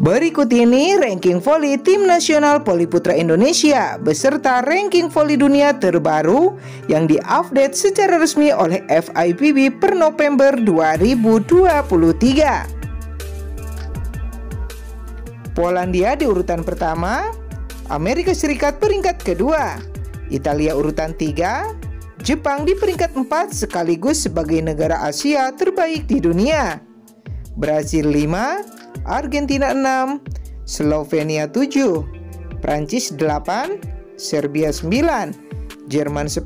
Berikut ini ranking voli tim nasional voli putra Indonesia beserta ranking voli dunia terbaru yang diupdate secara resmi oleh FIPB per November 2023. Polandia di urutan pertama, Amerika Serikat peringkat kedua, Italia urutan tiga, Jepang di peringkat empat sekaligus sebagai negara Asia terbaik di dunia. Brazil 5, Argentina 6, Slovenia 7, Prancis 8, Serbia 9, Jerman 10,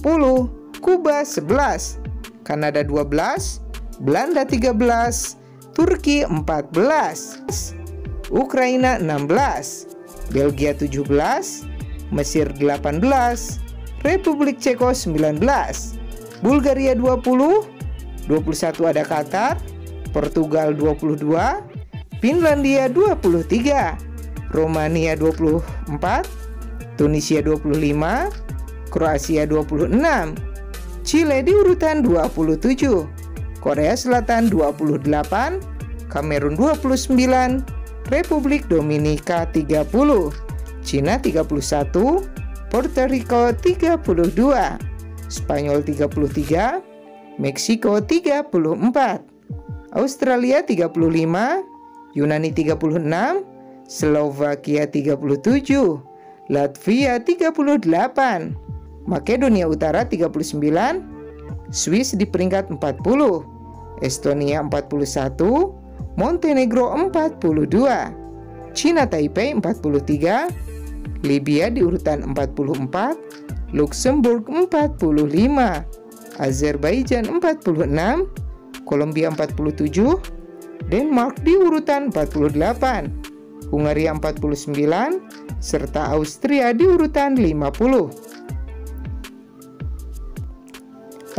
Kuba 11, Kanada 12, Belanda 13, Turki 14, Ukraina 16, Belgia 17, Mesir 18, Republik Ceko 19, Bulgaria 20, 21 ada Qatar, Portugal 22, Finlandia 23, Romania 24, Tunisia 25, Kroasia 26, Chile di urutan 27, Korea Selatan 28, Kamerun 29, Republik Dominika 30, Cina 31, Puerto Rico 32, Spanyol 33, Meksiko 34, Australia 35, Yunani 36, Slovakia 37, Latvia 38, Makedonia Utara 39, Swiss di peringkat 40, Estonia 41, Montenegro 42, Cina Taipei 43, Libya di urutan 44, Luxembourg 45, Azerbaijan 46, Kolombia 47, Denmark di urutan 48, Hungaria 49, serta Austria di urutan 50.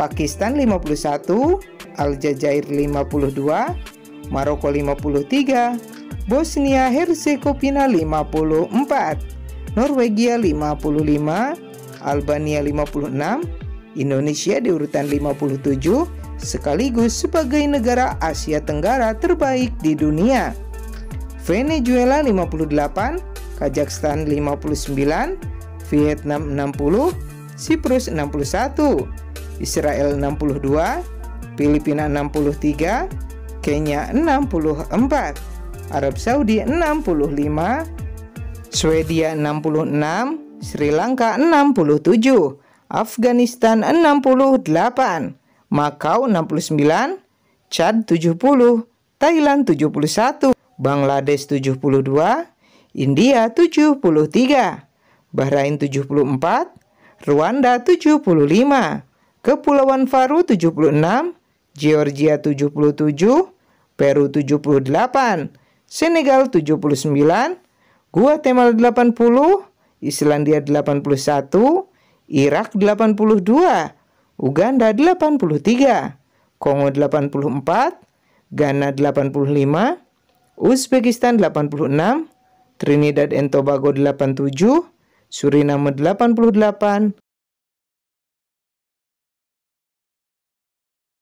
Pakistan 51, Aljazair 52, Maroko 53, Bosnia Herzegovina 54, Norwegia 55, Albania 56, Indonesia di urutan 57, sekaligus sebagai negara Asia Tenggara terbaik di dunia. Venezuela 58, Kazakhstan 59, Vietnam 60, Siprus 61, Israel 62, Filipina 63, Kenya 64, Arab Saudi 65, Swedia 66, Sri Lanka 67, Afghanistan 68, Makau 69, Chad 70, Thailand 71, Bangladesh 72, India 73, Bahrain 74, Rwanda 75, Kepulauan Faru 76, Georgia 77, Peru 78, Senegal 79, Guatemala 80, Islandia 81, Irak 82, Uganda 83, Kongo 84, Ghana 85, Uzbekistan 86, Trinidad and Tobago 87, Suriname 88,